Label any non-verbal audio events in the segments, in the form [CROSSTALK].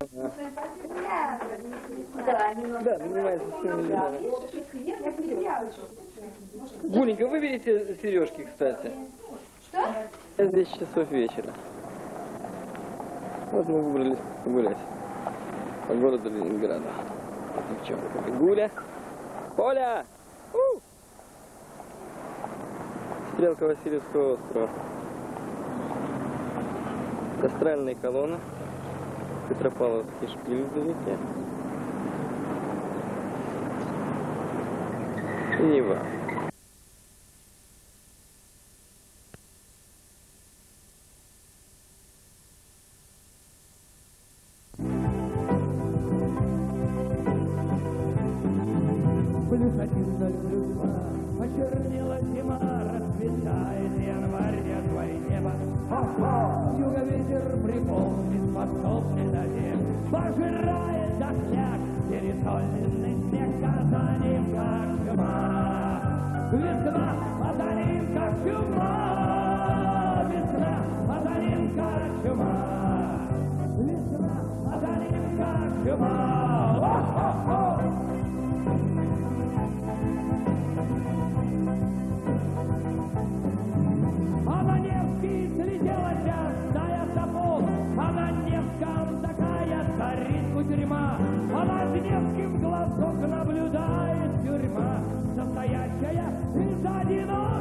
Да, Гуленька, выберите сережки, кстати. Что? 10 часов вечера. Вот мы выбрались погулять по городу Ленинграда. Девчонка. Гуля. Оля! У! Стрелка Васильевского острова. Астральная колонна. Петропавловский шпиль вдалеке. И Нева.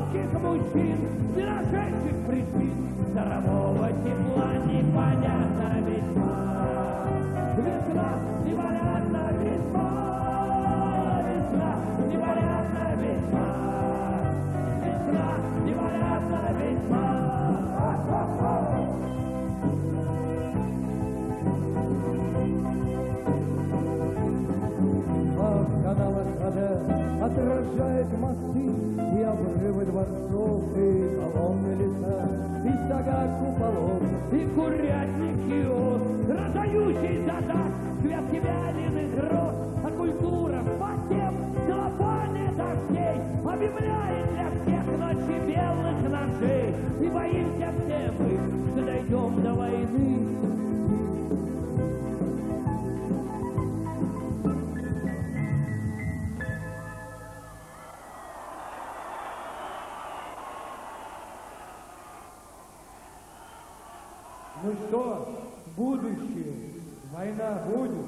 Одиноких мужчин, Не нашедших причин, Здорового тепла непонятно весьма. Весна непонятно весьма, Весна непонятно весьма. Весна непонятно весьма. А вода отражает мосты и обрывы дворцов, и колонны леса, и стога куполов, и курятники от, раздающийся так, свет вяленый дрот, а культура по тем целлофане дождей объявляет для всех ночи белых ножей, и боимся все мы, что дойдем до войны, будущее, война будет?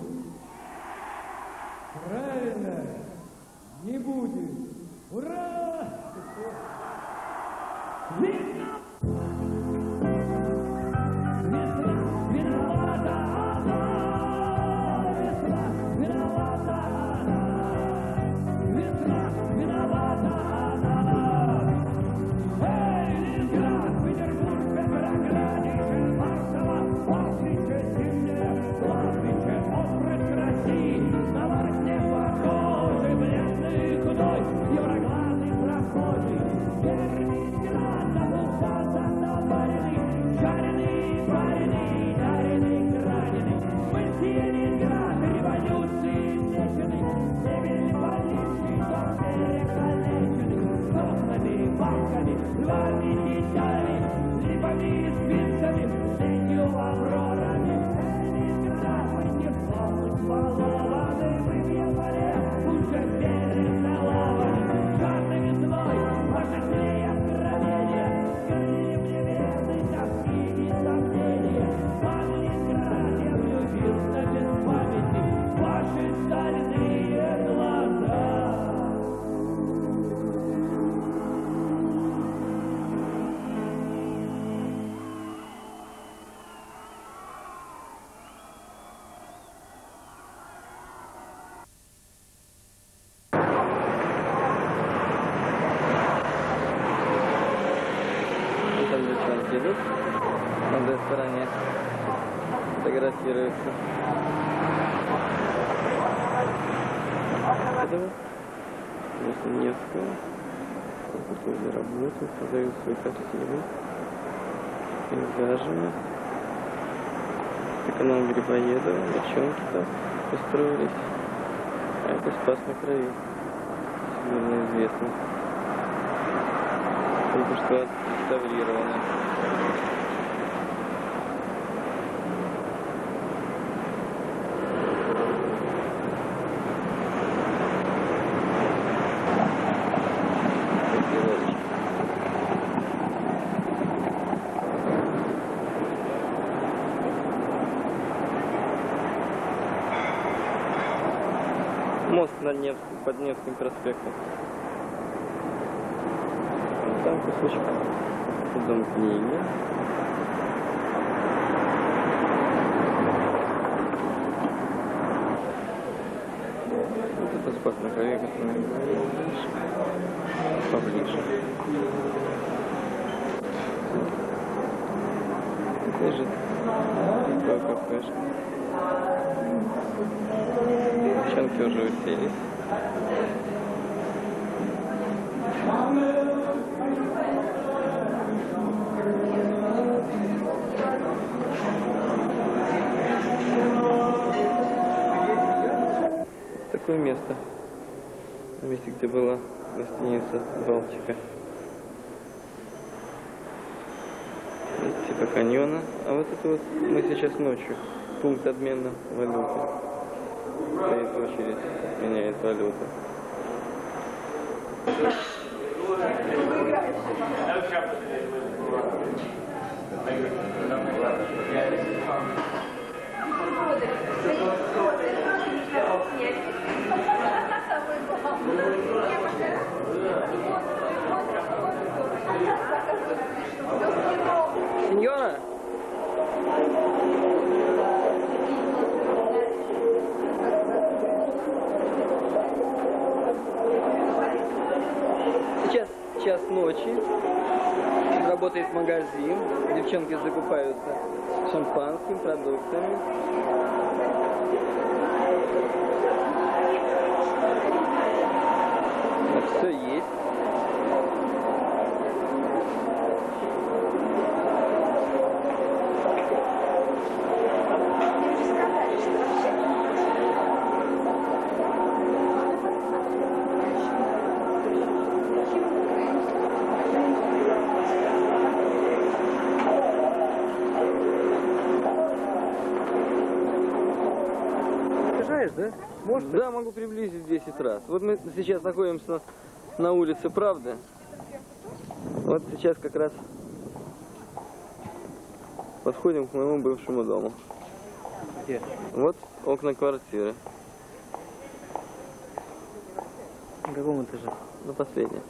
Правильно, не будет. Ура! Весна! Пейзажами. Эконом Грибоедова, девчонки там устроились. А это Спас на крови. Всемирно известно. Только что отреставрировано. Над Невским, под Невским проспектом. Там кусочек. Вот это спас на коллега, поближе. Лежит такое кафешка. Девчонки уже уселись. Такое место. Месте, где была гостиница Балтика. Типа каньона. А вот это вот мы сейчас ночью. Пункт обмена валюты. Стоит очередь, меняет валюту. Сеньора? Ночи. Работает магазин. Девчонки закупаются шампанским, продуктами. Все есть. Приезжаешь, да? Могу приблизить в 10 раз. Вот мы сейчас находимся на улице Правды. Вот сейчас как раз подходим к моему бывшему дому. Где? Вот окна квартиры. на каком этаже? На последнем.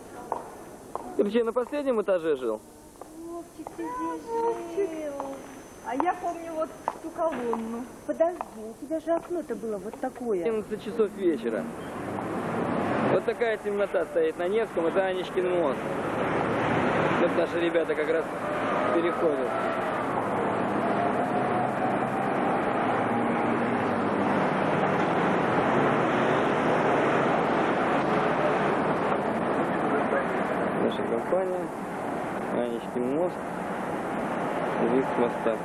Ты вообще на последнем этаже жил? Вовчик, ты здесь жил. А я помню вот ту колонну. Подожди, у тебя же окно-то было вот такое. 11 часов вечера. Вот такая темнота стоит на Невском, это Анечкин мост. Вот наши ребята как раз переходят. Наша компания, Анечкин мост, вид с моста.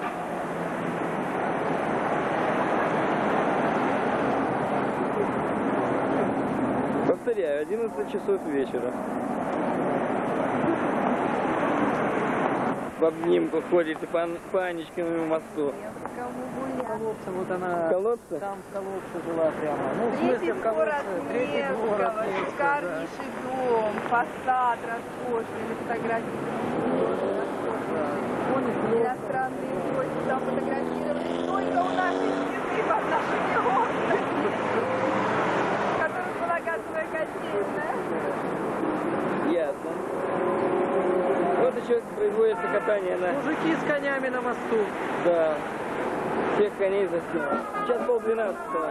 Повторяю, 11 часов вечера. В обнимку ходите по, по Анечкиному мосту. Колодца, вот она Колодцы? там в колодце жила прямо. Ну, в смысле, Третий в город колодце. Третий город Невского, Невского, шикарнейший дом, фасад роскошный, на фотографии. Иностранные гости там фотографировали только у нашей стены под нашими окнами, в которых была газовая котельная. Ясно. Вот еще производится катание на... Мужики с конями на мосту. Да. Всех коней заснял. Сейчас пол двенадцатого.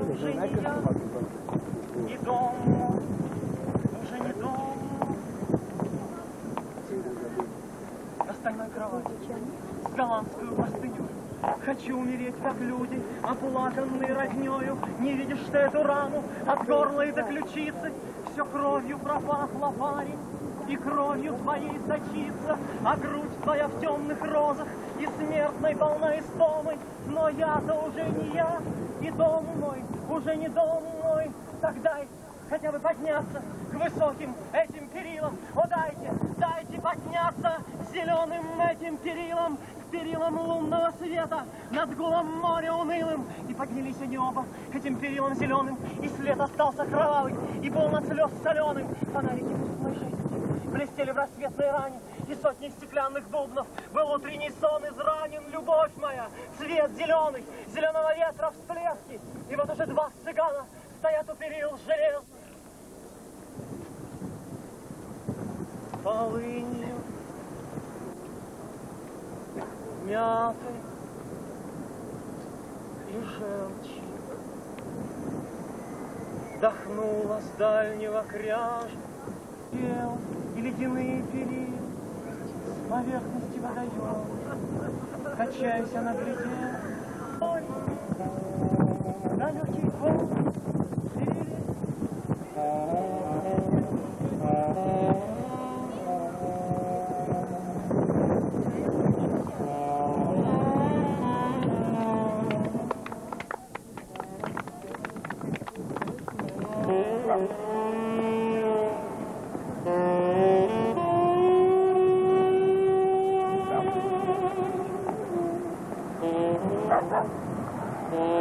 Уже не я, и дом уже не дом. Мою кровать с голландскую простыню. Хочу умереть, как люди, оплаканные разнёю. Не видишь ты эту рану от горла и до ключицы? Все кровью пропахло, парень, И кровью твоей сочится, а грудь твоя в темных розах, И смертной полна истомой, но я-то уже не я, И дом мой уже не дом мой, так дай хотя бы подняться к высоким этим перилам. О, дайте, дайте подняться зеленым этим перилам, к перилам лунного света, над гулом моря унылым. И поднялись они оба к этим перилам зеленым, и след остался кровавый, и полно слез соленым. Фонарики жести блестели в рассветной ране, и сотни стеклянных бубнов был утренний сон изранен, любовь моя, цвет зеленый, зеленого ветра всплески. И вот уже два цыгана стоят у перил желез. Полынью, мятой и желчью. Вдохнула с дальнего кряжа пел и ледяные перины с поверхности водоема. Качаясь, она глядела. Ой, на легкий волн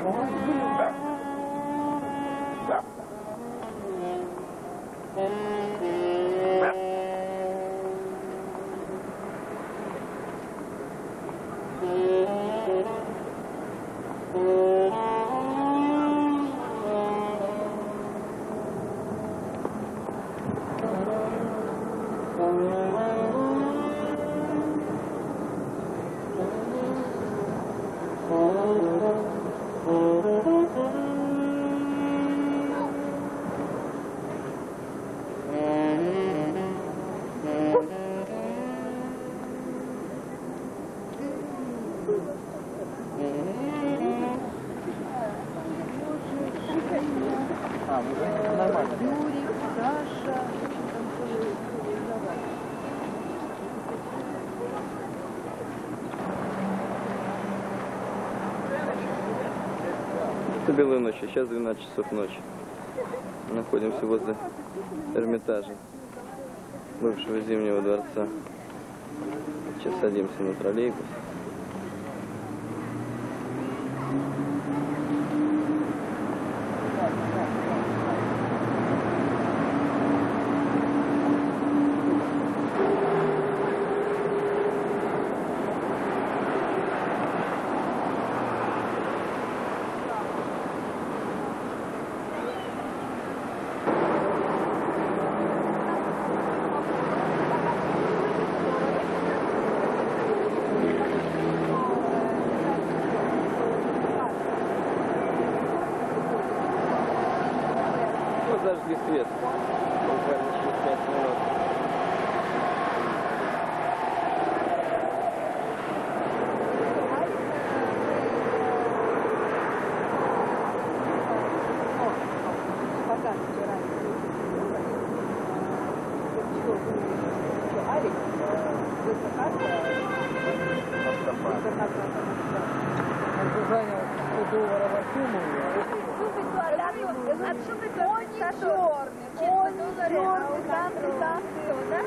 Oh, Это белая ночь, сейчас 12 часов ночи. Находимся возле Эрмитажа, бывшего Зимнего дворца. Сейчас садимся на троллейбус. Вот зажгли свет. Буквально через 5 минут. А что ты говоришь? Черный, он черный, там, там, все, да?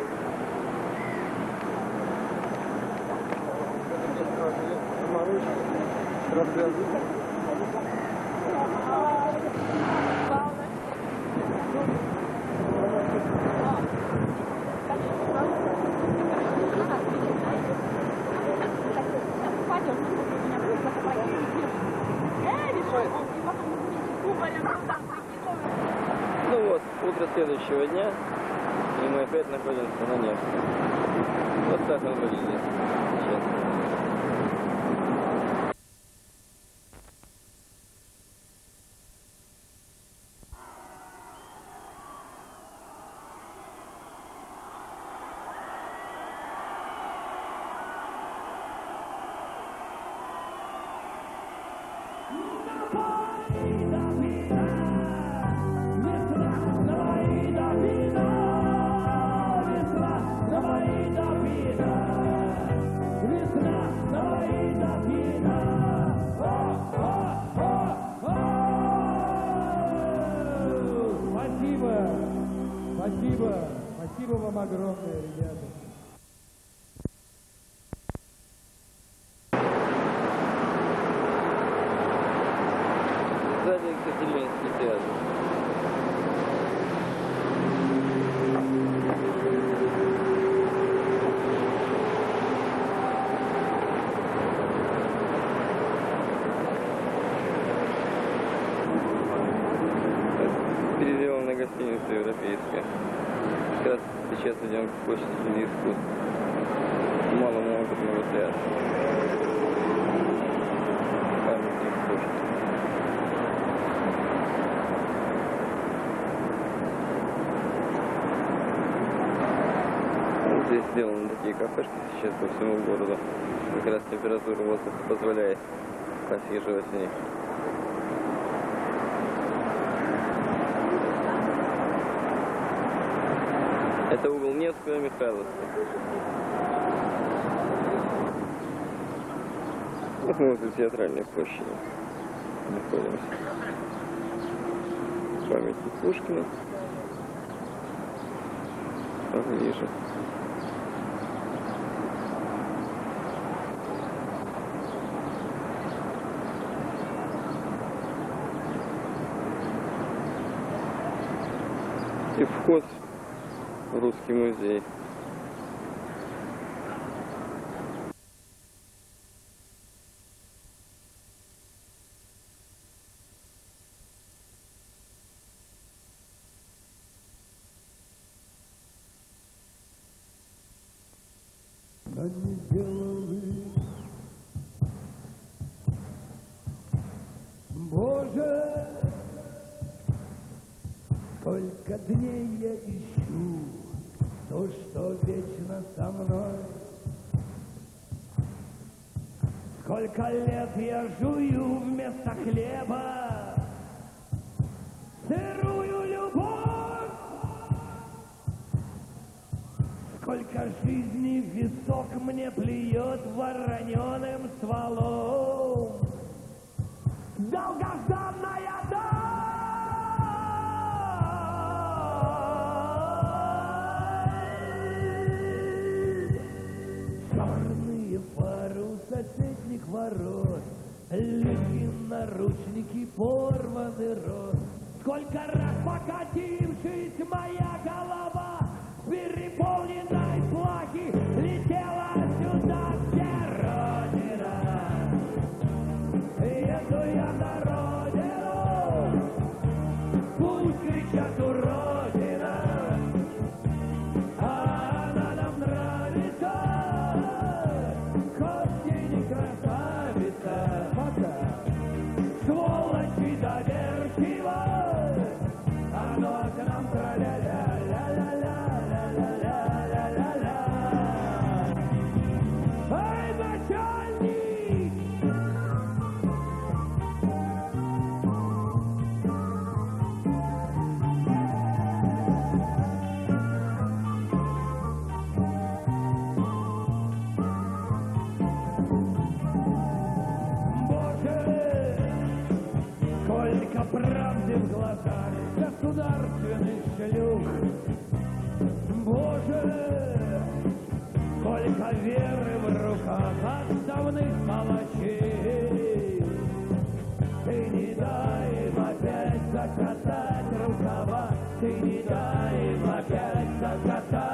Ну вот, утро следующего дня, и мы опять находимся на Невском. Вот так он выглядит. Здесь сделаны такие кафешки сейчас по всему городу. Как раз температура воздуха позволяет посиживать в них. Это угол Невского и Михайловска. Вот мы возле театральной площади находимся. Памятник Пушкина. Поближе. Вход в русский музей. Сколько дней я ищу то, что вечно со мной. Сколько лет я жую вместо хлеба сырую любовь. Сколько жизни висок мне плюет вороненым стволом. Долгожданная правды в глазах государственных шлюх. Боже, сколько веры в руках отставных палачей. Ты не дай им опять закатать рукава, ты не дай им опять закатать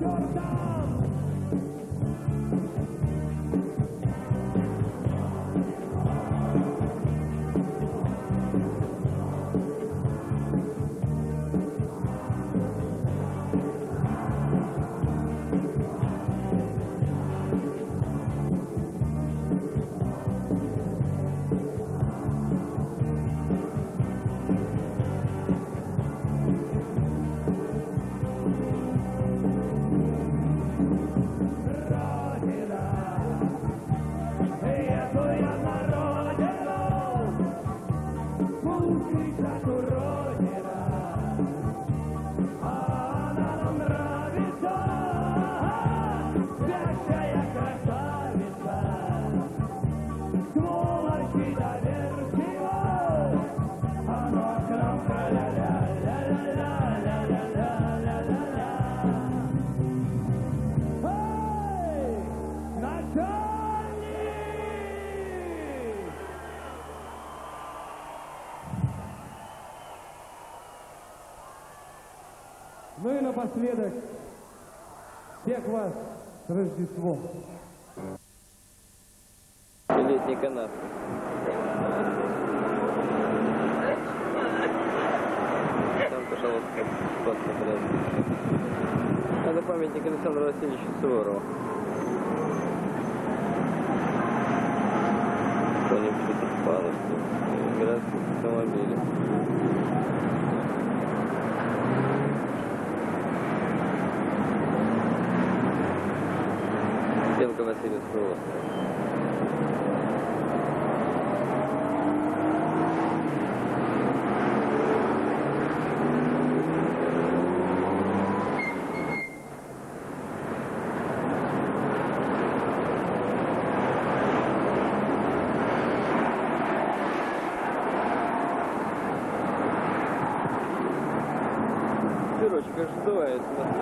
Amsterdam. Напоследок, всех вас с Рождеством. Летний канат. Там, пожалуйста, посмотрят. Это памятник Александру Васильевичу Суворову. Кто-нибудь палочки, городских автомобилей. Стенка Васильевского только Васильевский остров. Короче, кажется, давай.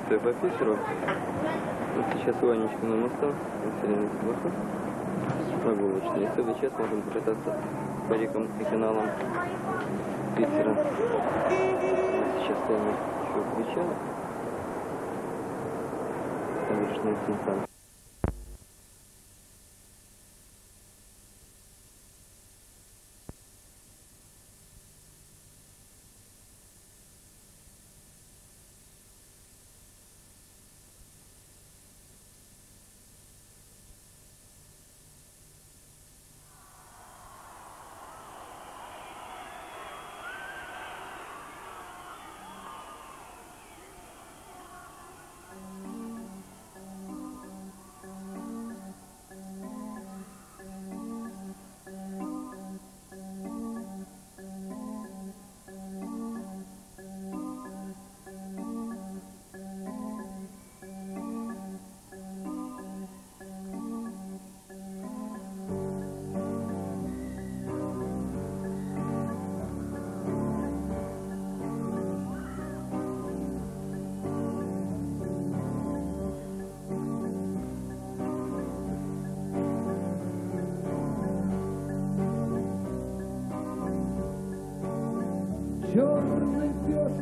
Путешествие по Питеру. Вот сейчас у Анечкиного моста, населенный моста, прогулочный. И следующий час можем покататься по рекам и каналам Питера. Сейчас стоим еще у. Набережная Синсан.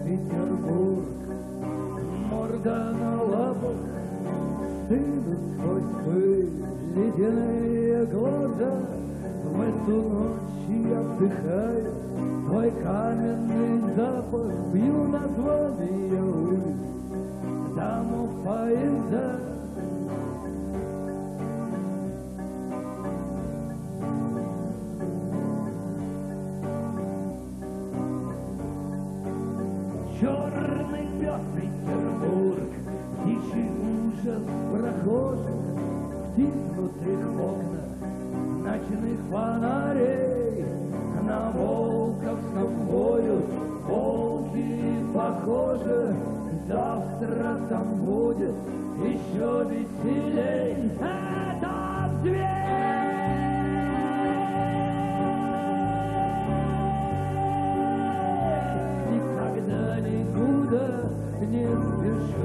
Петербург, морда на лапах, стынут сквозь пыль ледяные глаза. В эту ночь я вдыхаю твой каменный запах, пью название улиц, домов поезда. Пес Петербург, Тихий ужас прохожих, Втиснутых в окна ночных фонарей, На Волковском воют волки похожи, Завтра там будет еще веселей. Это зверь! Никогда никуда не ночь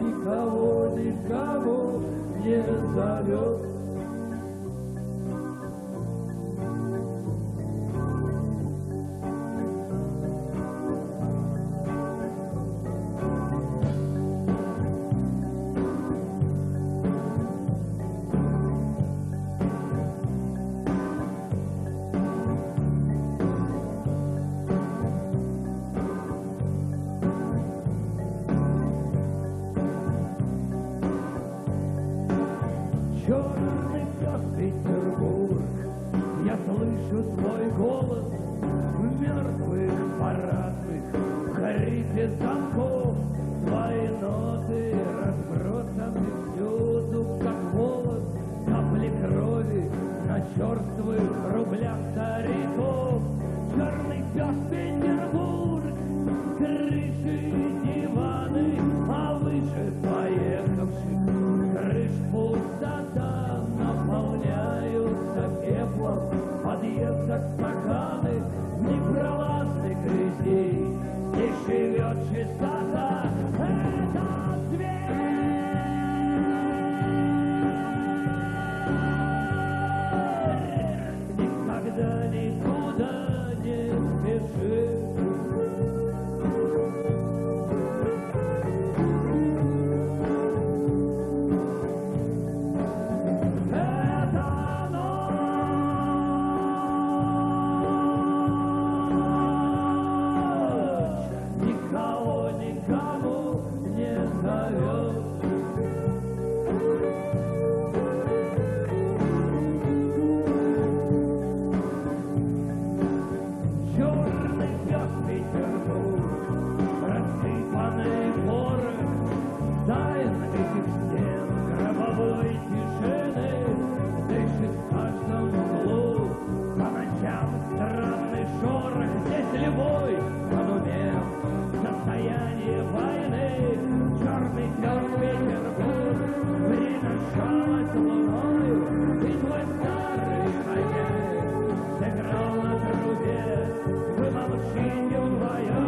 никого, никого не зовет. everything. Приношалась луною, и твой старый хозяин сыграл на трубе, вы молчите вдвоем,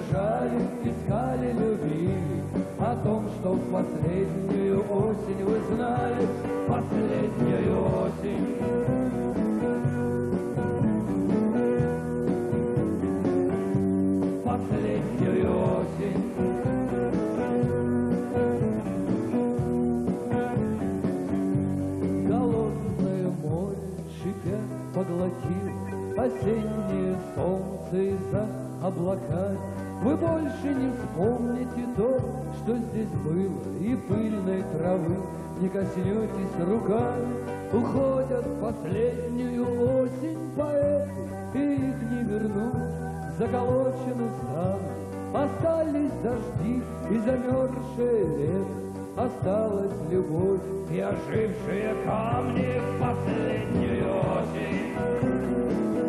держали, искали, любили, о том, что в последнюю осень вы знали, последнюю осень. что здесь было и пыльной травы. Не коснетесь руками, уходят в последнюю осень поэты И их не вернуть, заколочены страны Остались дожди и замерзшее лето. Осталась любовь и ожившие камни в последнюю осень.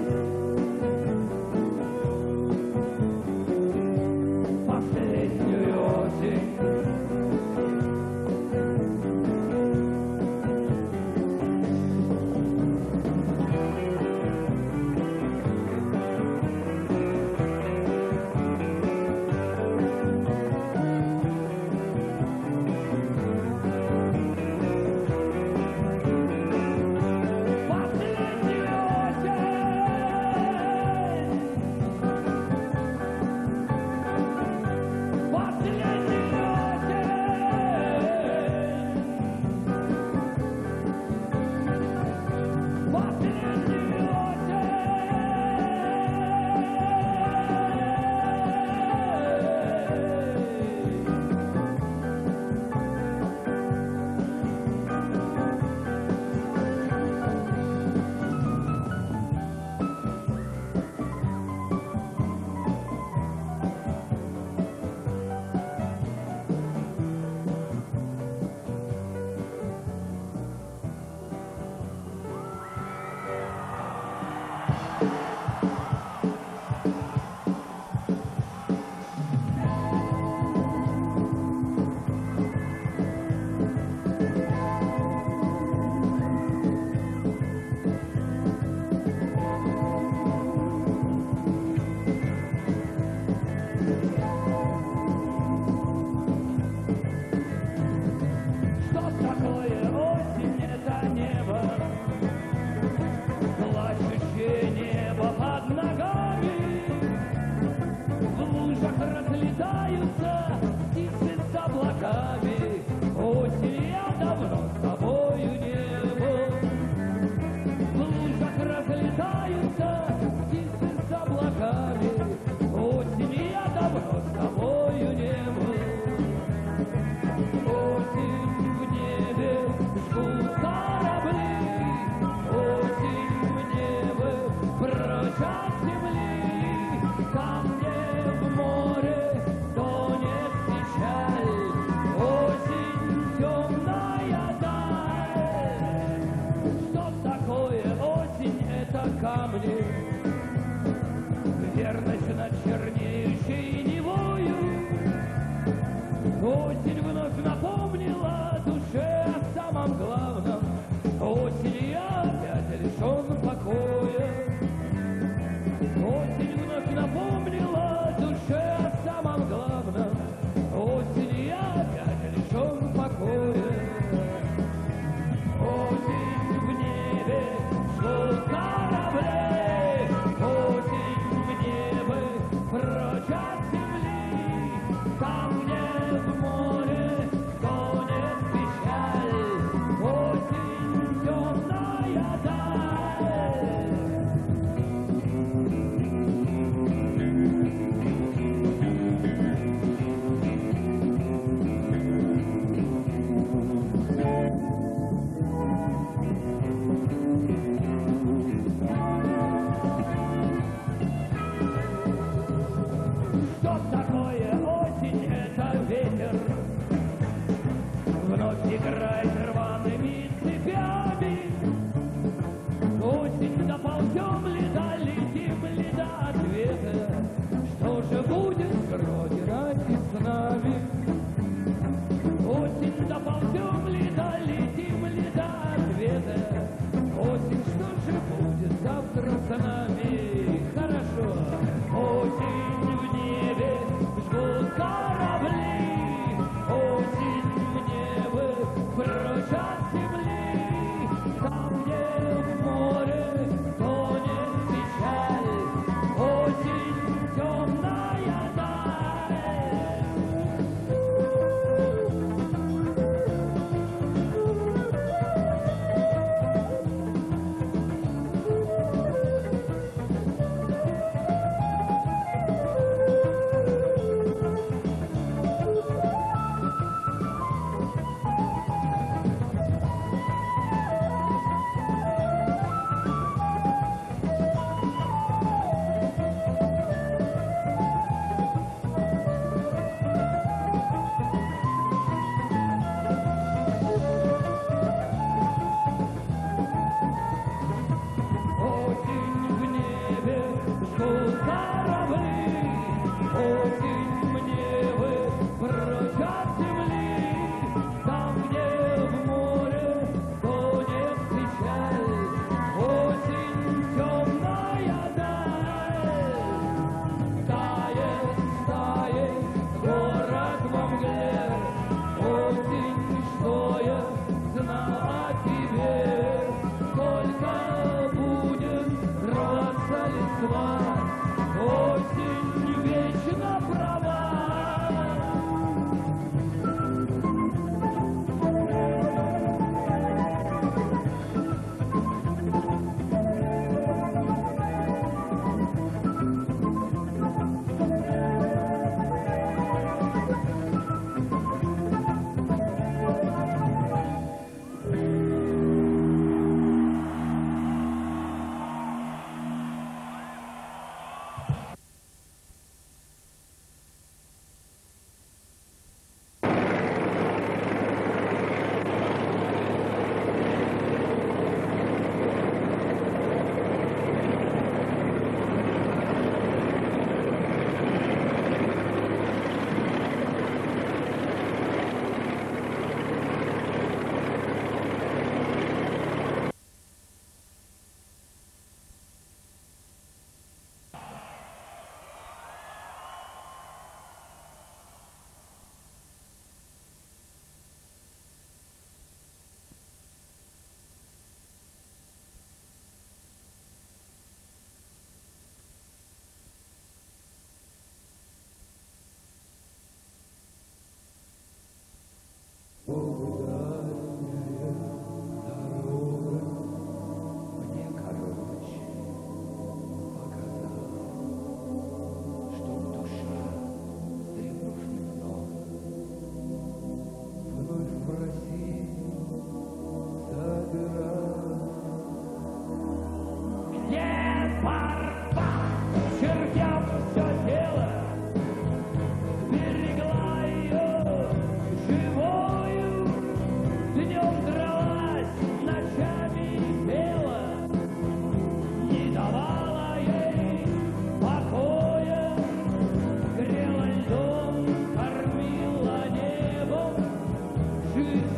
na bola.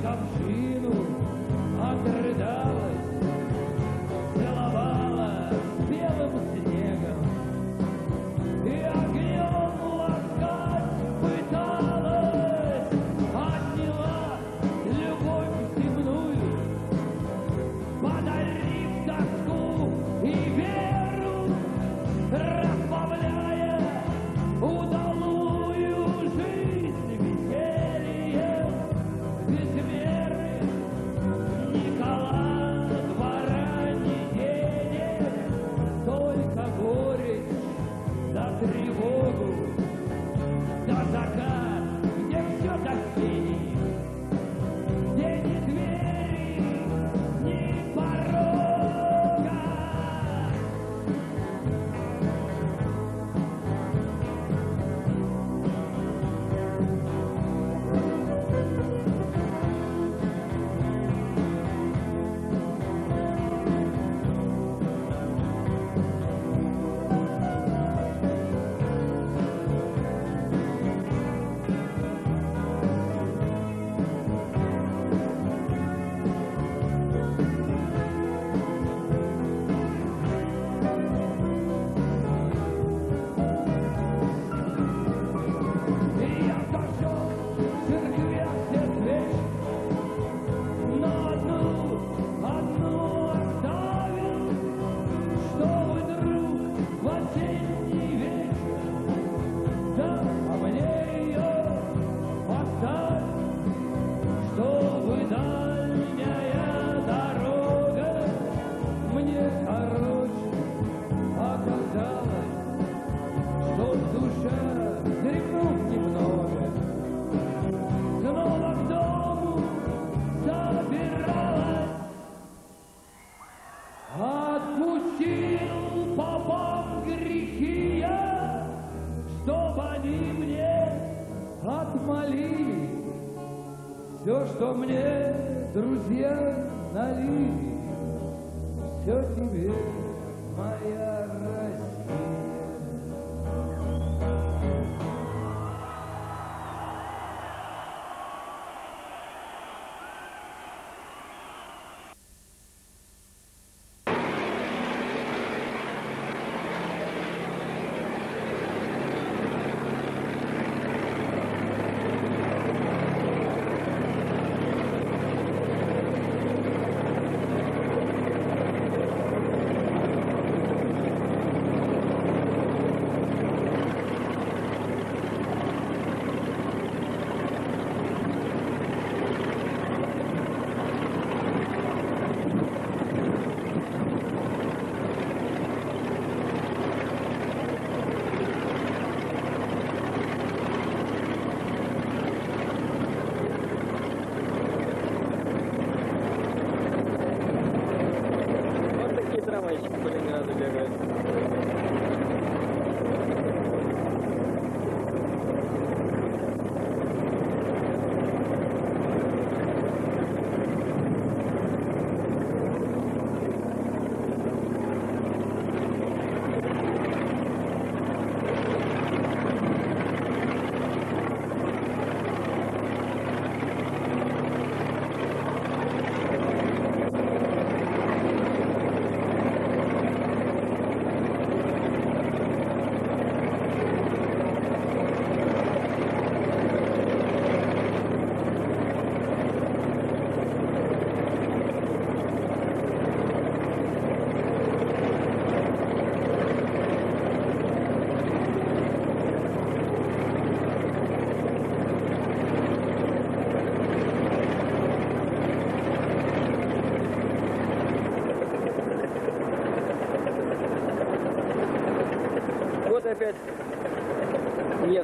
cappuccino, a Yeah.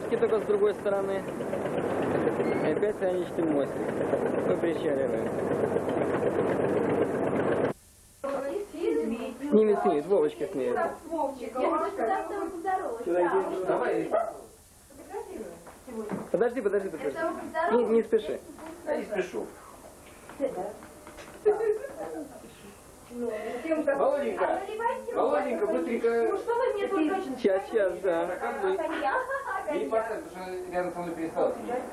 Невский, только с другой стороны. И опять Ионический мостик. Мы причаливаем. Снимет, снимет, Вовочка снимет. Давай. Подожди, подожди, подожди. Не, не спеши. Я не спешу. Володенька, Володенька, быстренько. что вы мне только... Сейчас, сейчас, да. Стакан вы. Не поставь, потому что рядом со мной перестала сидеть.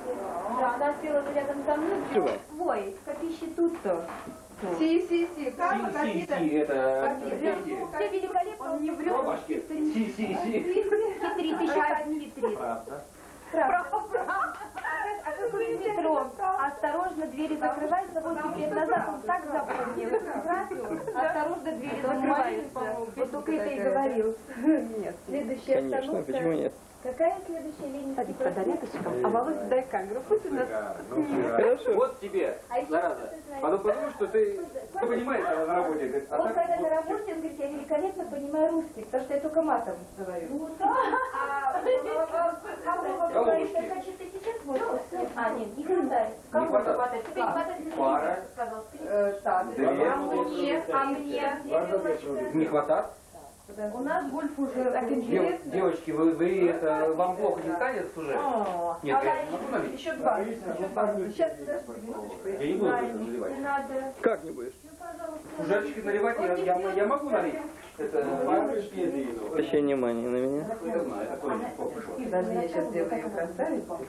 Да, она села рядом со мной. Чего? Свой, какие тут-то. Си, си, си. Как Си, си, какие-то... си, это... Все великолепно, он не врет. Ромашки. Си, си, си. Хитрит, еще хитрит. Правда. А как в метро? Осторожно, двери закрываются. Вот лет назад он так запомнил. Осторожно, двери закрываются. Вот только это и говорил. Нет. Следующая Конечно, остановка. почему нет? Какая следующая линия? А Володя, дай-ка, говорю, пусть у нас... Хорошо. Вот тебе, А зараза. Потом потому, что ты, ты понимаешь, когда на работе. говорит, а Он когда на работе, он говорит, я великолепно понимаю русский, потому что я только матом говорю. Ну да. А говорит, что ты сейчас можешь? А, нет, не хватает. Кому хватает. хватает? Тебе не хватает, Пара. сказал. Э, так. А мне, а мне. Не хватает? У нас гольф уже так интересно. девочки, вы, вы это, вам плохо не станет уже? О, Нет, я не могу налить. Еще два. Сейчас, подожди, минуточку. Я не буду наливать. Надо. Как не будешь? Жарчики наливать я, я, я могу налить? Это Обращай внимание на меня. я знаю, это тоже попишу. Даже я сейчас сделаю ее красавицей.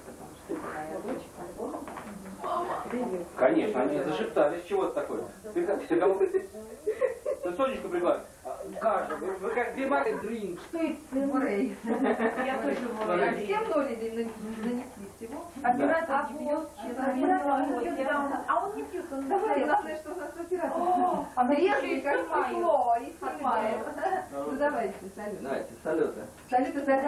Конечно, они зашептались, чего это такое? Ты как, ты ты? Ты Сонечку пригласил. Каша, вы, вы как бимали дринк. Мурей. Я тоже Мурей. Всем ноли занесли всего. Оператор пьет, а он не пьет, он Давай, главное, что у нас оператор. А Средний, как стекло, и снимает. Ну давайте, салют. Давайте, салюты. Салюты за У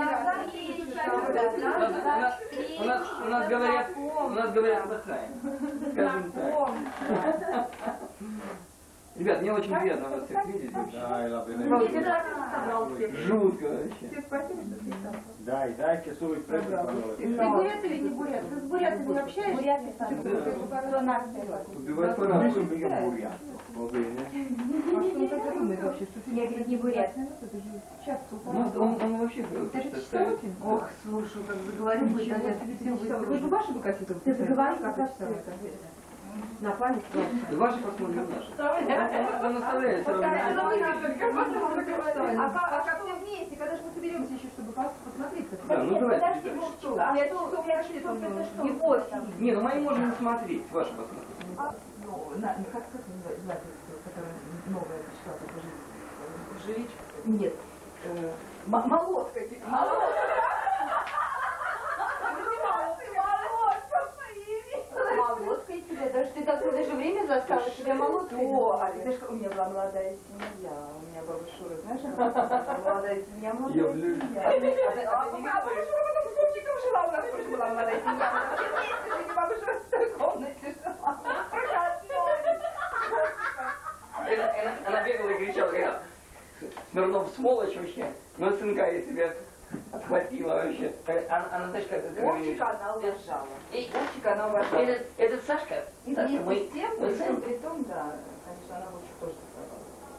нас, у нас, у нас говорят, у нас говорят, отдыхаем. Скажем так. [LAUGHS] Ребят, мне очень приятно вас всех видеть. Всех? Жутко вообще. Всех спасибо, что ты там. Дай, дай кисуй преду, Ты бурят или не бурят? Ты с бурятами общаешься? Буряты Ты кто нация? Убивать пора. Бурят. А вообще? Ты Я, говорит, не бурят. Ну, он, он вообще Ты же что читал? ставит. Ох, слушай, как заговорил, да. Вы же ваши бы какие-то Ты заговорил, как это На память Да Ваши посмотрим наши. Он оставляет все равно. А как, а как все вместе, когда же мы соберемся еще, чтобы пос- посмотреть? Да, ну давайте. Подожди, что? А Я что, не восемь. Не, ну мои можно не смотреть. Ваши посмотрим. Ну, на, ну, как, называется, которая новая пришла только жизнь? Жилич? Нет. Э, м- молотка. Молотка. Молодка и тебе, даже ты даже время застала, тебя молодка. О, а ты ж- у меня была молодая семья, у меня баба Шура, знаешь, она была молодая семья, молодая семья. А баба Шура потом с Вовчиком жила, у нас тоже была молодая семья, мы вообще вместе жили, баба Шура в той комнате жила. Она, бегала и кричала, говорила, Смирнов сволочь вообще, но сынка я себе отхватила вообще. Она, она знаешь, как это? Вовчика она уважала. Эй, Вовчика она уважала. Этот, этот Сашка, И Сашка вместе мой, с тем, сын. всем при том, да, конечно, она Вовчик тоже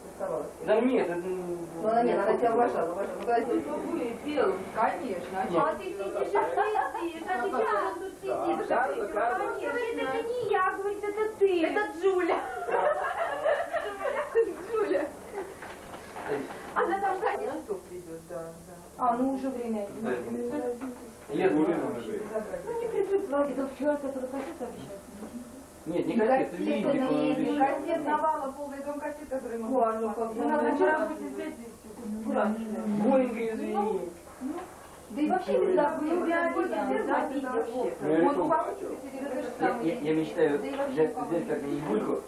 доставала. Да нет, это... Ну, она нет, она тебя уважала, уважала. Ну, когда ты выпил, конечно. А ты сидишь и сидишь, а ты чего тут сидишь? Кажется, кажется. Говорит, это не я, говорит, это ты. Это [LAUGHS] Джуля. Джуля. Она там конечно, что придет, да, да. А, ну уже время. Да. Лет Бурина лежит. Это вчера, который кассету обещал. Нет, не кассет, он не обещал. кассет, навала, полный дом кассет, который мы О, ну как Ну, надо бы. работать Боренька, извини. Да и вообще не забыл, я. Ну, же Я, самое. я, я мечтаю и взять, как-нибудь бульку,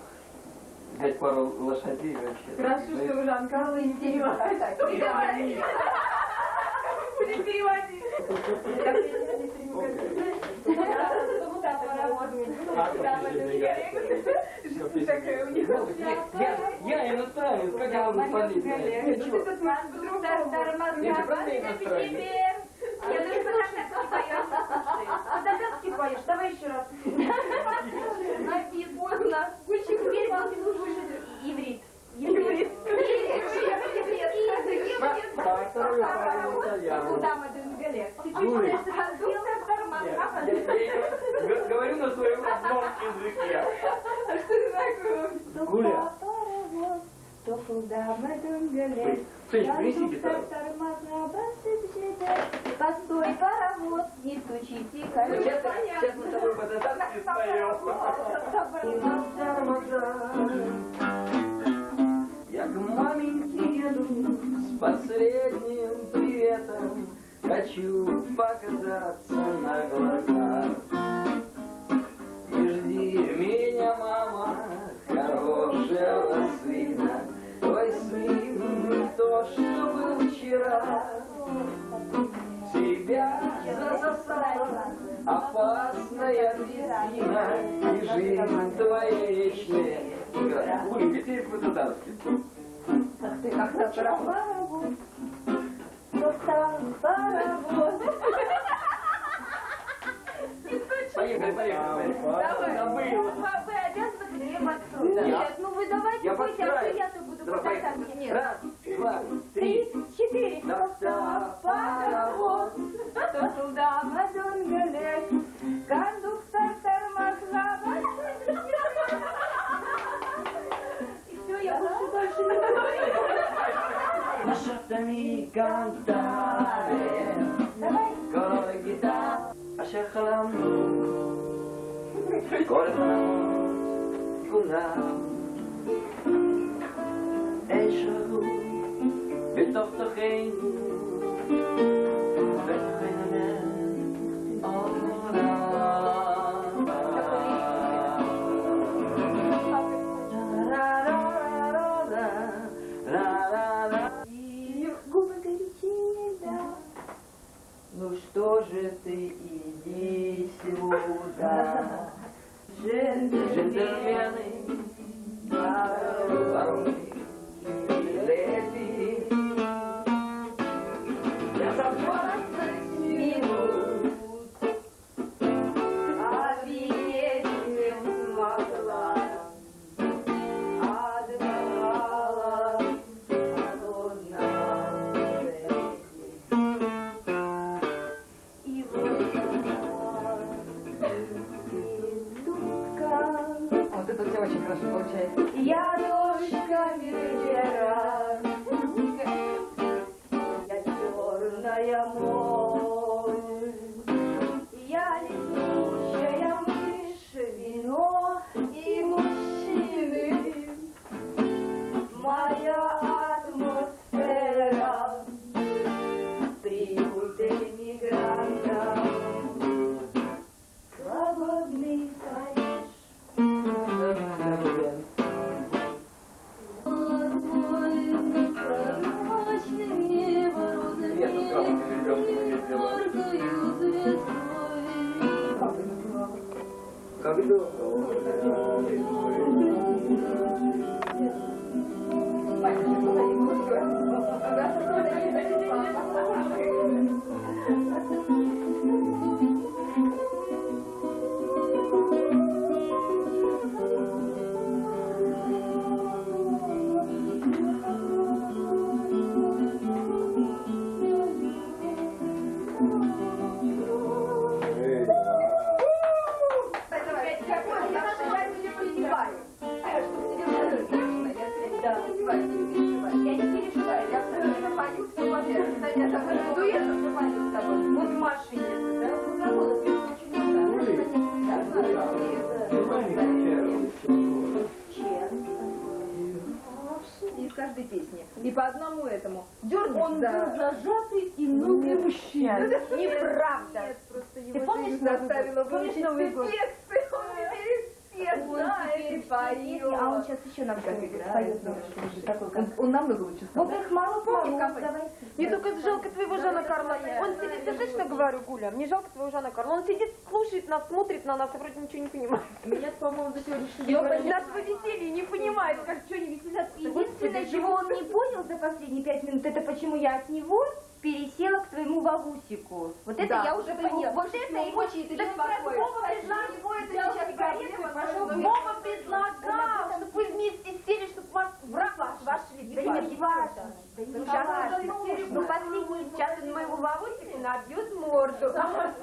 взять пару лошадей вообще. Хорошо, что уже Анкала не переводит. Будем переводить. Я, иностранец, как я могу смотреть? на это? Я чё? Я правда иностранец? Я даже по-татарски поешь. По-татарски поешь. Давай еще раз. [LAUGHS] Написано. Гульчик, теперь будем слушать иврит. Иврит. А второй парень итальянец. Куда мы идем галет? Жулик. Кондуктор тормоз. Я, я Гуля. Куда. Сейчас, сейчас мы с тобой по-татарски споем. Я к маменьке еду с последним приветом. Хочу показаться на глаза. Не жди меня, мама, хорошего сына. Твой сын не то, что был вчера. Тебя засосала опасная трясина, И жизнь твоя вечная. Ой, теперь по-татарски. Ты как то Паровоз, достал паровоз. Поехали, поехали. Давай. Забыл. Вы обязаны мне подстроить. Я- Нет, ну вы давайте Я пойте, а то я-то буду. Нет. Раз, два, Три, четыре. Достал паровоз, то туда мадон галет, кондуктор тормоза. [LAUGHS] И все, я больше дальше не говорю. lasciatemi cantare con la vecchietà a Shechalam con la vecchietà e Shahu e toch te geen weg in een oranje Ну что же ты, иди сюда. Джентльмен, [LAUGHS] Джентльмены, домой. Говорю, Гуля? Мне жалко твоего Жана Карла. Он сидит, слушает нас, смотрит на нас, и вроде ничего не понимает. Меня, по-моему, до сегодняшнего дня... на твое веселье не понимает, как что не веселятся. Единственное, чего он не понял за последние пять минут, это почему я от него пересела к твоему Вагусику. Вот это Да, я уже поняла. Вот очень это и Так беспокоит. Вова предлагал, это сейчас пошел. Вова предлагал, чтобы вы вместе сели, чтобы вас в рак вошли. Да не важно. Да не Сейчас важно. ну последний час он моего Набьет морду.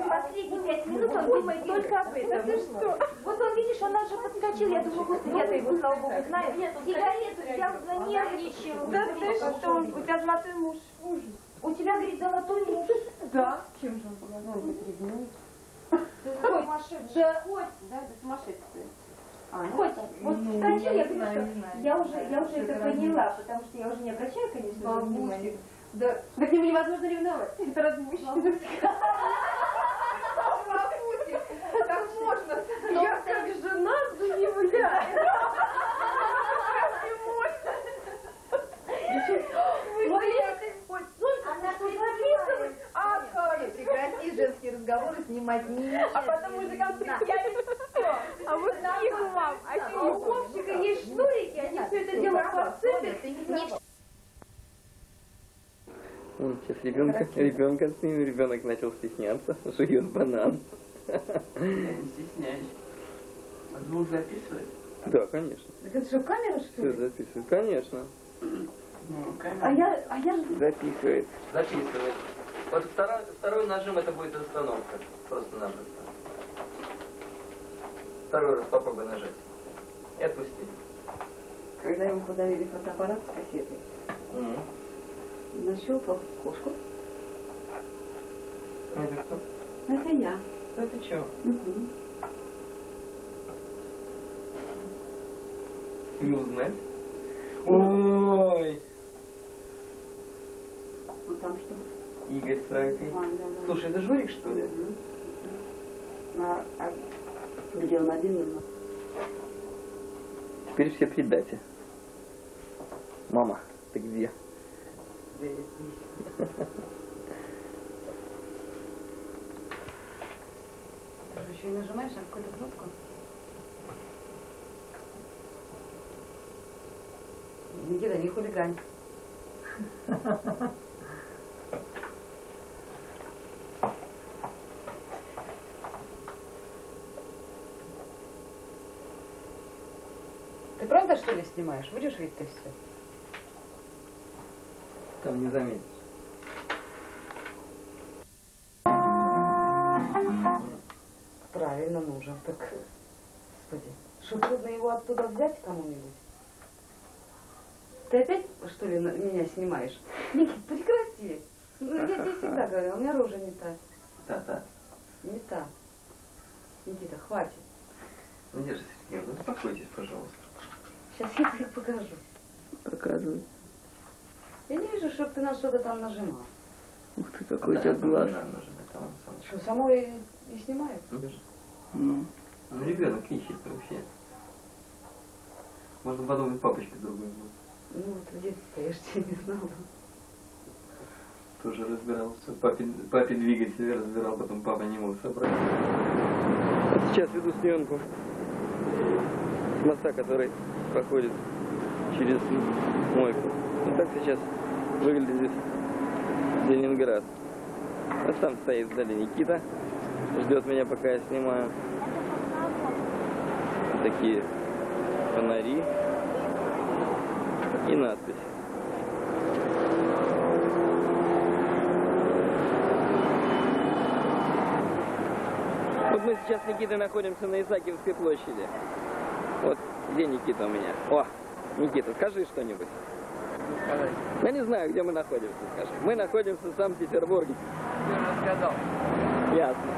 Последние пять минут он думает только об этом. ты что? Вот он, видишь, он даже подскочил. Я думаю, господи, я-то его, слава богу, знаю. Сигарету взял, занервничал. Да ты что, у тебя золотой муж. У тебя, говорит, золотой муж. Да. Чем же он был? Да, хоть, да, да, сумасшествие. Хоть, вот вскочил, я говорю, что я уже, я уже это поняла, потому что я уже не обращаю, конечно, же, внимания. Да, Да к нему невозможно ревновать. Это разве мужчина? как можно? Я как жена заявляю. Она записывает. А, Катя, прекрати женские разговоры снимать не А потом мужикам предъявить все. А вот их вам. А У Вовчика есть шнурики, они все это дело подцепят. Он сейчас ребенка, ребенка с ним, ребенок начал стесняться, [LAUGHS] жует банан. Не стесняюсь. А звук записывает? Да, конечно. Так это что, камера, что Все ли? записывает. Конечно. Ну, А камера. я, а я... Записывает. Записывает. Вот второй, второй нажим это будет остановка. Просто-напросто. Второй раз попробуй нажать. И отпусти. Когда ему подарили фотоаппарат с кассетой, нащупал кошку. Это кто? Это я. Это что? Мгм. Не узнать? Ой! Вот там что? Игорь Страйкой. А, да, да. Слушай, это Жорик, что ли? Мгм. А, а где он один? Теперь все при дате. Мама, ты где? Ты еще и нажимаешь на какую-то кнопку. Никита, не хулигань. Ты правда, что ли, снимаешь? Будешь видеть ты все? Там не заметишь. Правильно, нужен. Так, господи, что трудно его оттуда взять кому-нибудь? Ты опять, что ли, на- меня снимаешь? Никит, прекрати. Ну, я тебе всегда [LAUGHS] говорю, у меня рожа не та. Та-та. Не та. Никита, хватит. Надежда Сергеевна, успокойтесь, пожалуйста. Сейчас я тебе покажу. Показывай. Чтобы ты на что-то там нажимал. Ух ты, какой у тебя глаз. Не надо нажимать, там, сам. Что, само и, и снимает? Ну. Ну, ребенок ищет вообще. Можно подумать, папочка другой был. Ну вот в детстве [LAUGHS] я ж тебе не знала. Тоже разбирался. Папе, папе двигатель разбирал, потом папа не мог собрать. Сейчас веду съемку с моста, который проходит через мойку. Вот так сейчас выглядит Ленинград. А там стоит вдали Никита. Ждет меня, пока я снимаю. Такие фонари и надпись. Вот мы сейчас с Никитой находимся на Исаакиевской площади. Вот где Никита у меня? О, Никита, скажи что-нибудь. Я не знаю, где мы находимся, скажи. Мы находимся в Санкт-Петербурге. рассказал. Ясно.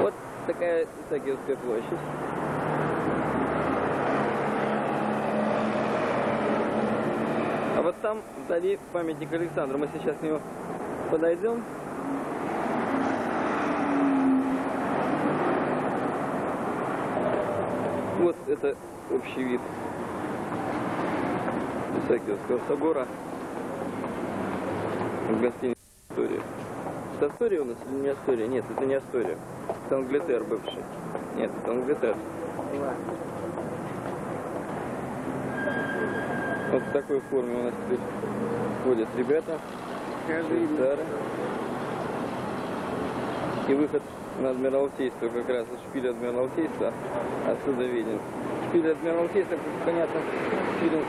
Вот такая Исаакиевская площадь. А вот там вдали памятник Александру. Мы сейчас к нему подойдем. Вот это общий вид Исаакиевского собора. В гостинице Астория. Это Астория у нас или не Астория? Нет, это не Астория. Это Англитер бывший. Нет, это Англитер. Вот в такой форме у нас теперь ходят ребята. швейцары. И выход на Адмиралтейство, как раз шпиль Адмиралтейства отсюда виден. Шпиль Адмиралтейства, понятно.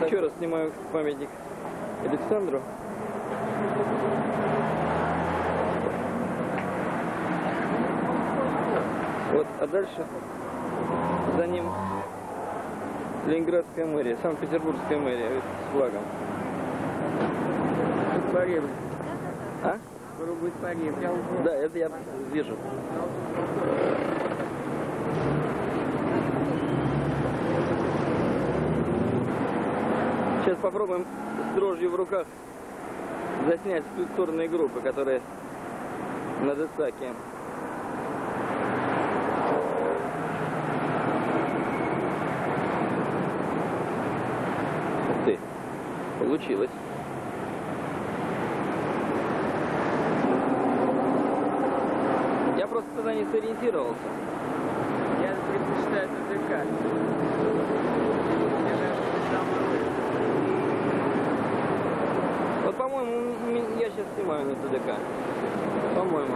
Еще раз снимаю памятник Александру. Вот, а дальше за ним Ленинградская мэрия, Санкт-Петербургская мэрия с флагом. Погибли. А? Скоро будет погибли. Да, это я вижу. Сейчас попробуем с дрожью в руках заснять скульптурные группы, которые на Десаке. Ух ты, получилось. Я просто тогда не сориентировался. Я предпочитаю ТДК. Вот, по-моему, м- м- я сейчас снимаю на ТДК. По-моему.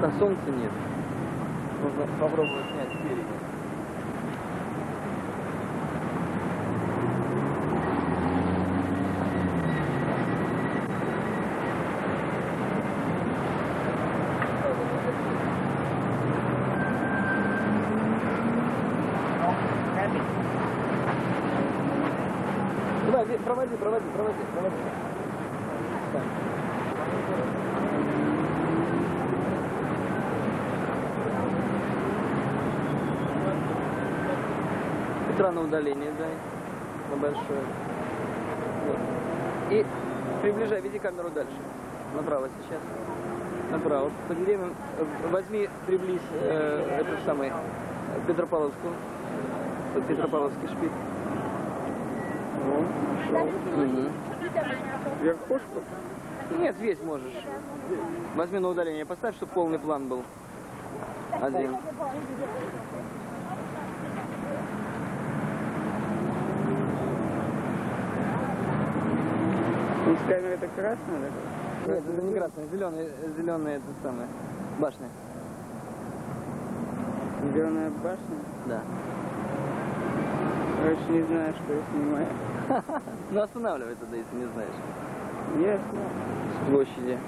пока солнца нет. Можно попробовать Петра на удаление дай. На большое. Вот. И приближай, веди камеру дальше. Направо сейчас. Направо. По деревьям. Э, Возьми, приблизь э, этот самый Петропавловскую. Под Петропавловский шпиль. Пошел. Мгм. Верхушку? Нет, весь можешь. Возьми на удаление, поставь, чтобы полный план был. Один. С камеры это красная, да? Нет, это не красный, зеленый, зеленый это самое. Башня. Зеленая башня. Да. Короче, не знаю, что я снимаю. [LAUGHS] Ну останавливай тогда, если не знаешь. Ясно. С площади.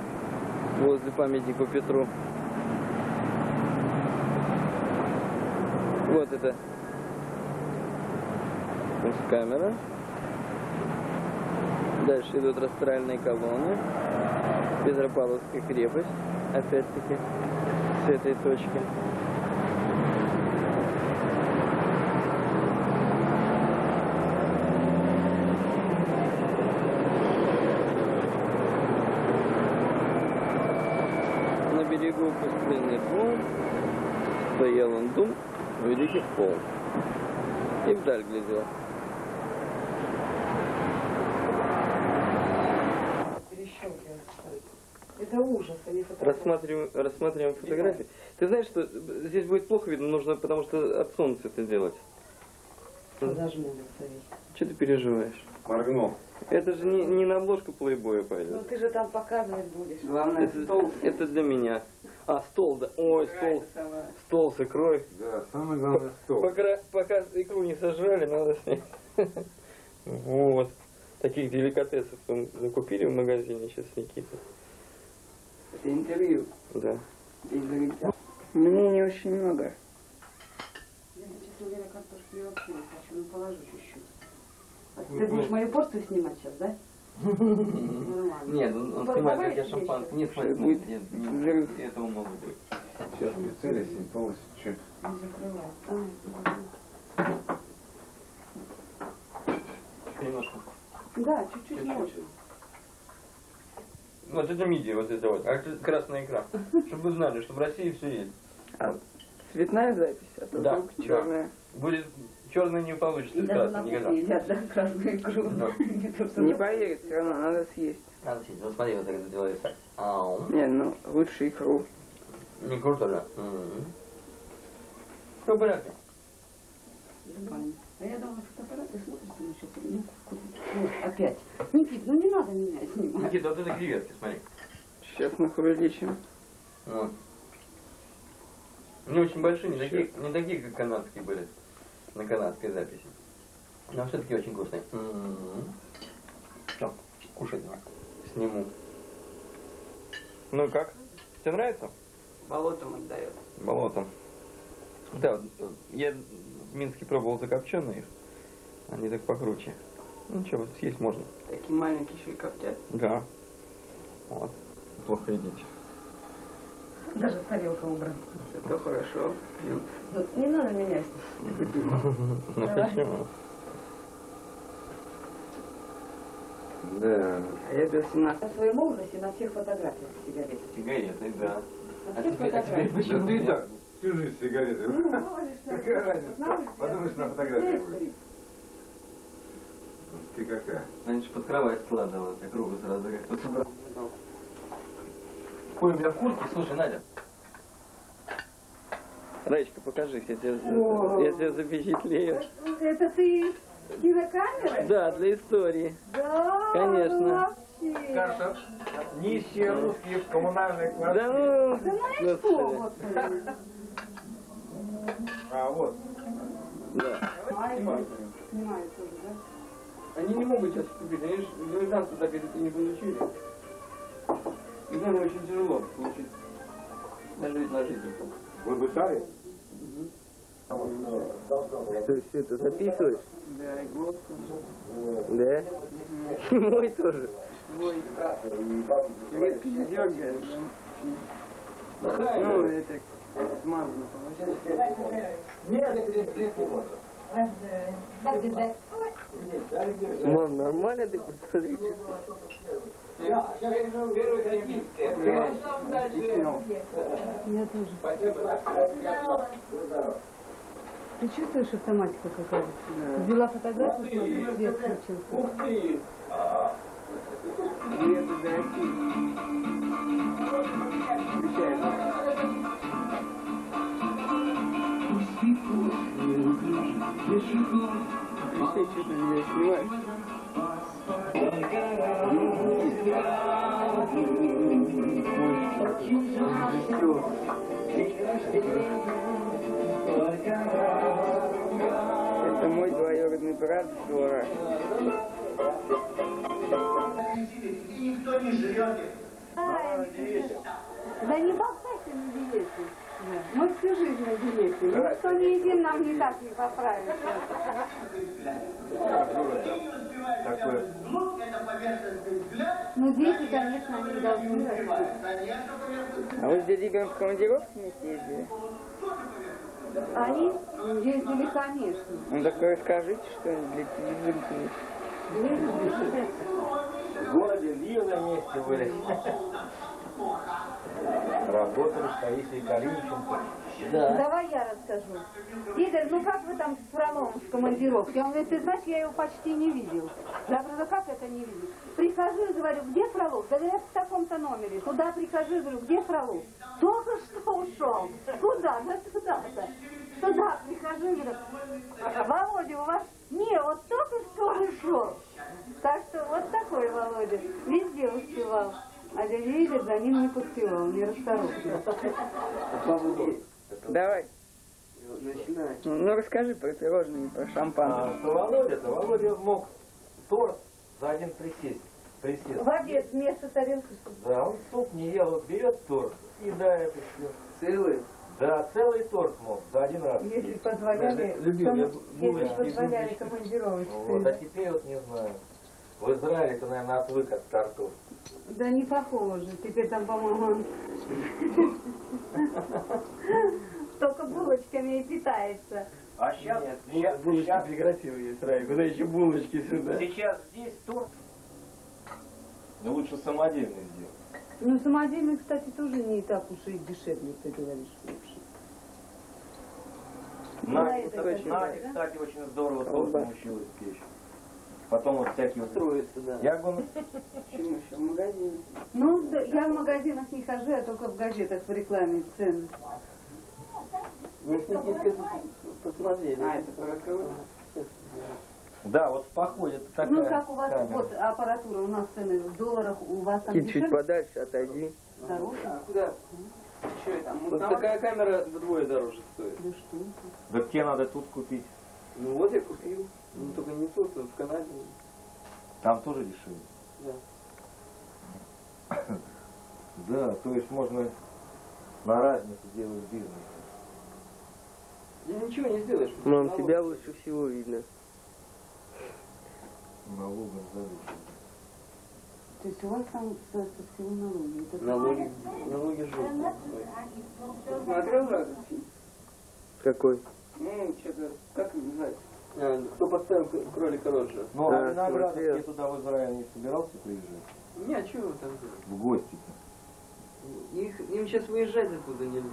Возле памятника Петру. Вот это. камера. Дальше идут растральные колонны. Петропавловская крепость. Опять-таки с этой точки. На берегу пустынный дом стоял он дом великих пол. И вдаль глядел. Это ужас, а не фотография. Рассматриваем, рассматриваем фотографии. Ты знаешь, что здесь будет плохо видно, нужно, потому что от солнца это делать. Зажмурился весь. Что ты переживаешь? Моргнул. Это же не, не на обложку плейбоя Ну пойдет. ты же там показывать будешь. Главное, Это, стол. это для меня. А, стол, да. Ой, стол. Стол с икрой. Да, самое главное стол. Пока, пока икру не сожрали, надо снять. [LAUGHS] Вот. Таких деликатесов там закупили в магазине сейчас Никита. Это интервью. Да. Мнений очень много. Я, честно говоря, картошки вообще не хочу, ну положу чуть-чуть. А ты будешь мою порцию снимать сейчас, да? [LAUGHS] Нормально. Нет, он, он снимает, как я шампанское. Нет, будет? нет, нет, этого мало будет. Сейчас прицелись и полностью чуть. Не закрывай. Ай, Немножко. Да, чуть-чуть можно. Вот это мидия, вот это вот. А это красная икра. Чтобы вы знали, что в России все есть. А цветная запись, а то Да, вдруг да. черная. Будет черный не получится, И даже на никогда. едят, да, красную икру. Да. [LAUGHS] Не поверит, все равно надо съесть. Надо съесть. Вот смотри, вот так это делается. Ау. Не, ну лучше икру. Не круто, да? Все в порядке. А я думала, фотоаппарат, ты смотришь, ну что, ну, вот, опять. Никит, ну не надо меня снимать. Никита, вот это креветки, смотри. Сейчас мы их увеличим. Вот. Они очень большие, не такие, не такие, как канадские были на канадской записи. Но все-таки очень вкусный. М-м-м. Всё, кушать давай. Сниму. Ну и как? Тебе нравится? Болотом отдает. Болотом. Да, я в Минске пробовал закопченные. Они так покруче. Ну ничего, съесть можно. Такие маленькие еще и коптят. Да. Вот. Плохо едите. Даже тарелка убрана. Это хорошо. Ну, не надо менять. Ну почему? Да. А я до 17. На своем ужасе на всех фотографиях сигареты. Сигареты, да. На всех фотографиях. Да ты и так всю жизнь сигареты. Какая разница? Подумаешь, на фотографии будет. Ты какая? Раньше под кровать складывала, так руку сразу как-то собрал. Ой, у меня в куртке, слушай, Надя. Раечка, покажись, я тебя, я тебя запечатлею. Это ты кинокамера? Да, для истории. Да, Конечно. вообще. Каша. Нищие русские в коммунальной Да ну, Да ну и что. А вот. Да. Снимаю тоже, да? Они не могут сейчас вступить, они же гражданство так и не получили. И нам очень тяжело получить на жизнь, на жизнь. Вы бы стали? Ты все это записываешь? Да, и голос. Да? Мой тоже. Редко дергаешь. Ну, это смазано получается. Мам, нормально ты посмотри. Ты чувствуешь автоматику какая-то? Взяла фотографию, смотри, свет включился. Дорогие. Включается. Включай, что ты меня снимаешь? Это мой двоюродный брат Жора. Да не болтайся на диете. Мы всю жизнь на диете. Ну что не едим, нам никак не поправится. Такое. Ну дети, конечно, они не должны расти. А вы с дядей в командировку вместе ездили? Они ездили, конечно. Ну так расскажите что-нибудь для телевизора. В городе Вилла вместе были. Работали с Таисией Калиниченко. Давай я расскажу. Игорь, ну как вы там с Фроловым в командировке? Он говорит, ты знаешь, я его почти не видел. Я говорю, ну как это не видел? Прихожу и говорю, где Фролов? Да говорят, в таком-то номере. Туда прихожу и говорю, где Фролов? Только что ушел. Куда? Да туда-то. Туда прихожу и говорю, Володя, у вас... Не, вот только что ушел. Так что вот такой Володя. Везде успевал. А дядя Игорь за ним не поспевал, не расторопный. Давай. Ну расскажи про пирожные, про А шампанское. то Володя-то, Володя мог торт за один присесть. Присест. В обед вместо тарелки Да, он суп не ел, вот берет торт и да, это все. Целый? Да, целый торт мог за один раз. Если съесть. позволяли, Любил я если позволяли командировочные. Вот, а теперь вот не знаю. В Израиле ты, наверное, отвык от тортов. Да не похоже. Теперь там, по-моему, только булочками и питается. А сейчас, сейчас, Булочки сейчас, прекратил есть, Рай. Куда еще булочки сюда? сейчас здесь торт. Ну лучше самодельный сделать. Ну, самодельный, кстати, тоже не так уж и дешевле, ты говоришь. Надя, очень Надя, да? кстати, очень здорово торт научилась печь. Потом вот всякие. Строится, да. Я говорю, Почему еще в магазине? Ну, да, я в магазинах не хожу, я только в газетах в рекламе цены. Ну, Никитка, посмотрели. А, это про да, вот в походе это такая Ну, как у вас, камера. вот аппаратура, у нас цены в долларах, у вас там Кит, чуть дешевле? подальше, отойди. Дороже? Куда? Что это? Вот такая камера вдвое дороже стоит. Да что? Да тебе надо тут купить. Ну вот я купил. Ну только не тут, а в Канаде. Там тоже дешевле. Да. [LAUGHS] Да, то есть можно на разницу делать бизнес. Да ничего не сделаешь. Мам, Налог. тебя лучше всего видно. Налогом задушить. То есть у вас там со, со всего налоги. Это Налоги, налоги жестко. Смотрел разом фильм? Какой? Ну, что-то, как называется? Кто поставил к- кролика Роджера? Ну, а Да, виноградов я туда в Израиль не собирался приезжать? Не, а чего вы там делаете? В гости-то. Их, им сейчас выезжать оттуда нельзя.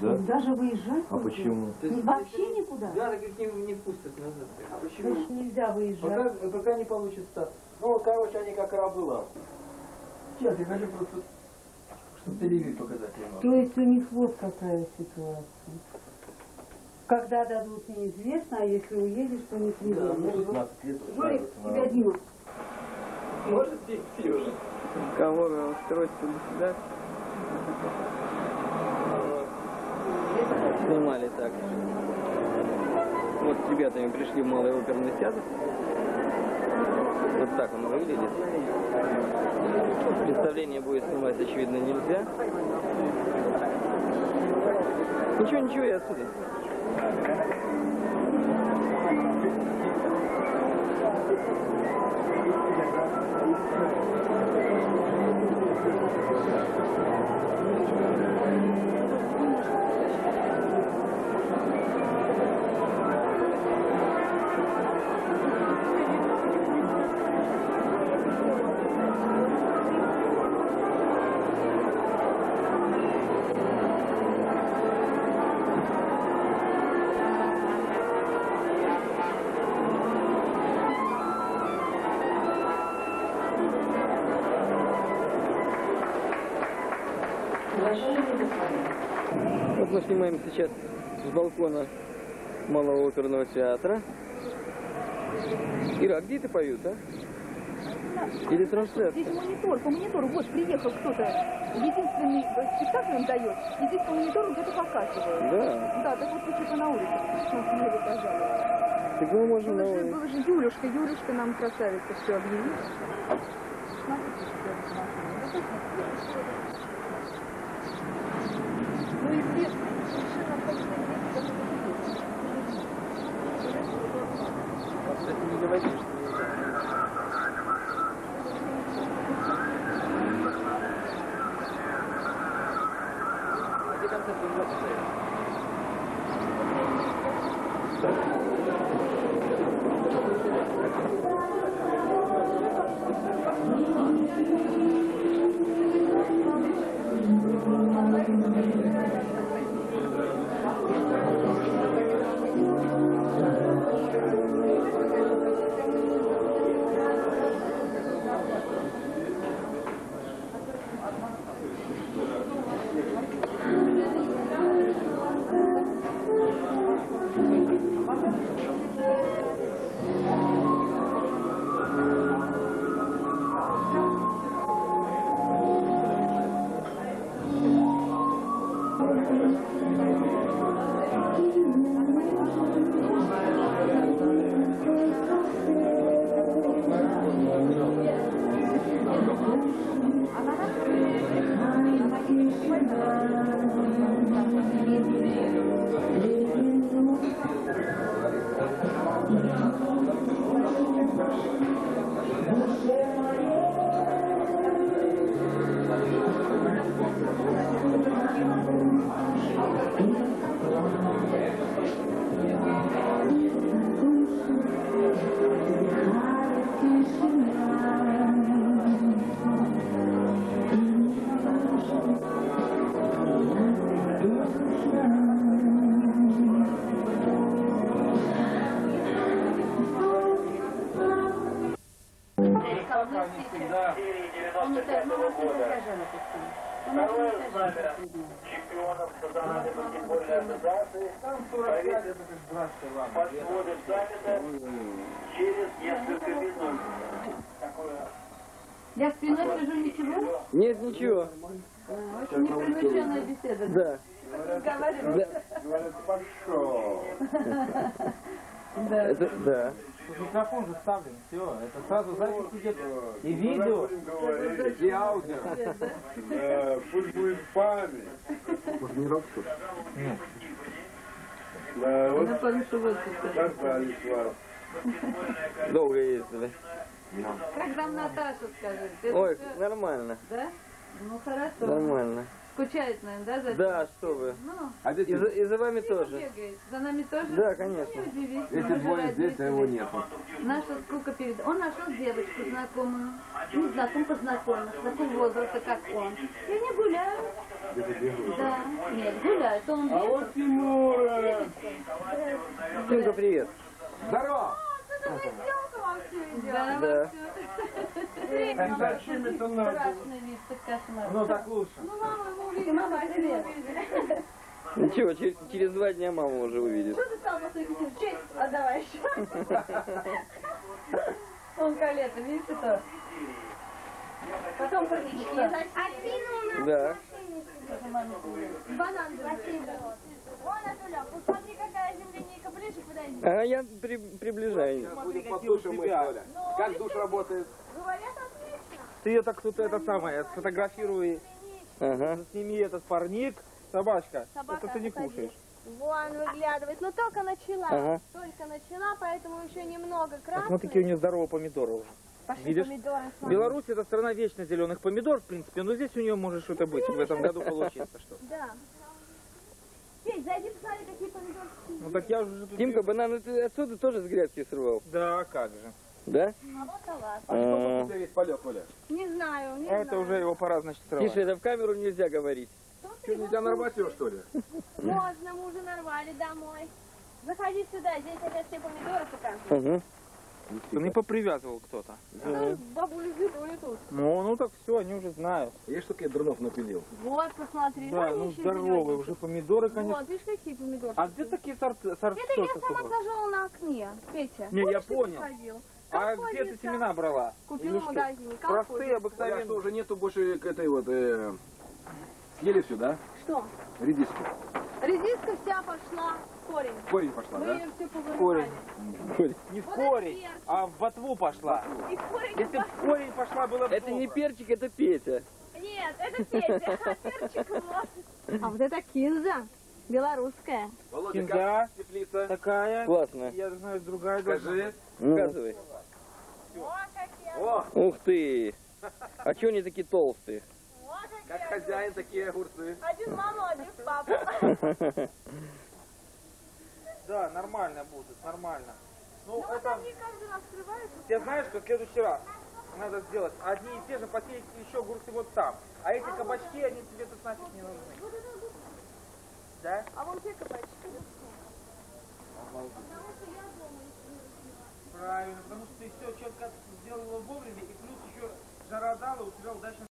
Да? Даже выезжать? А почему? То есть, Вообще никуда? Да, так их не, не пустят назад. А почему? Значит, нельзя выезжать. Пока, пока не получат статус. Ну, короче, они как рабы лапы. Сейчас, я хочу просто, чтобы телевизор показать. То есть у них вот какая ситуация. Когда дадут, неизвестно, а если уедешь, то не Да, привезут. ну, 15 лет Жорик, тебя. Дима. Может идти уже? Кого устроить туда-сюда? Снимали так. Вот с ребятами пришли в Малый оперный театр. Вот так он выглядит. Представление будет снимать, очевидно, нельзя. Ничего, ничего, я отсюда. Gracias. Сейчас с балкона Малого оперного театра. Ира, а где это поют, а? Или трансляция? Здесь монитор, по монитору, вот приехал кто-то, единственный э, спектакль он дает, и здесь по монитору где-то показывают. Да. Да, так вот что-то на улице, он мне показали. Так мы можем на Было улице. было же Юлюшка, Юлюшка нам красавица все объявила. Ну и здесь запись идет и видео. И аудио. Э, Пусть будет память. Ли? Нет. Да, вот дождались вас. Долго ездили. Как там Наташа скажет? Это Ой, нормально. Да? Ну хорошо. Нормально. Скучает, наверное, да, за Да, что вы. Ну, А И за, и за вами тоже. бегает. За нами тоже? Да, конечно. Мы двое здесь, а его нету. Наша скука перед... Он нашел девочку знакомую. Не знаю, он познакомился, такого возраста, как он. И они гуляют. Да. Нет, гуляют. Он А вот Тимура! Тимка, привет. Здорово! Да, Да. С большими-то надо. Страшный вид, так кошмар. Ну так лучше. Ну, мама его увидела. Мама, привет. Ничего, через, через два дня мама уже увидит. Что ты стал после Честь отдавай еще. Он колето, видишь это? Потом парнички. Да. Банан Вон, Атуля, посмотри, какая земляника. Ближе подойди. А я при, приближаюсь. Оля. Как душ работает? Говорят. Ты ее так тут это самое, сфотографируй, Ага. сними этот парник. Собачка, Собака, это ты не выходи. кушаешь. Вон выглядывает. Но только начала. Ага. Только начала, поэтому еще немного красных. Посмотри, какие у нее здоровые помидоры уже. Пошли видишь? помидоры смотри. Беларусь это страна вечно зеленых помидор, в принципе, но здесь у нее может что-то быть. В этом году получится что. Да. Петь, зайди посмотри, какие помидоры. Ну так я уже тут... Тимка, бананы ты отсюда тоже с грядки срывал? Да, как же. Да? А салат. А, У тебя весь полет, Оля. Не знаю, не А это знаю. уже его пора, значит, срывать. Тише, это в камеру нельзя говорить. Что, нельзя на работе, что ли? Можно, мы уже нарвали домой. Заходи сюда, здесь опять все помидоры пока. Ну не попривязывал кто-то. Ну, бабуля Зюля тут. Ну, ну так все, они уже знают. Есть, что я дрынов напилил? Вот, посмотри. Да, ну здоровые уже помидоры, конечно. Вот, видишь, какие помидоры. А где такие сорты? сорты Это я сама сажала на окне, Петя. Не, я понял. А где ты семена брала? Купила в магазине. Простые, обыкновенные. что уже нету больше к этой вот... э, Съели все, да? Что? Редиску. Редиска вся пошла в корень. В Корень пошла, Мы да? ее все Корень. повырывали. Не в Вот корень, а в ботву пошла. И в корень Если в корень пошла, было бы Это не перчик, это Петя. Нет, это Петя. [LAUGHS] А перчик вот. А вот это кинза. Белорусская. Володя, Кинза. теплица? Такая. Классно. Я знаю, другая должна Скажи. быть. Ну, Показывай. О, Ух ты. А чё они такие толстые? как хозяин, такие огурцы. Один мама, один папа. [LAUGHS] Да, нормально будет, нормально. Ну, Ну, это... они каждый раз скрываются. Я знаешь, что в следующий раз надо сделать одни и те же посеять еще огурцы вот там. А эти кабачки, они тебе тут нафиг не нужны. Да? А вон те кабачки. Правильно, потому что ты все четко сделала вовремя, и плюс еще жара дала, у тебя удачно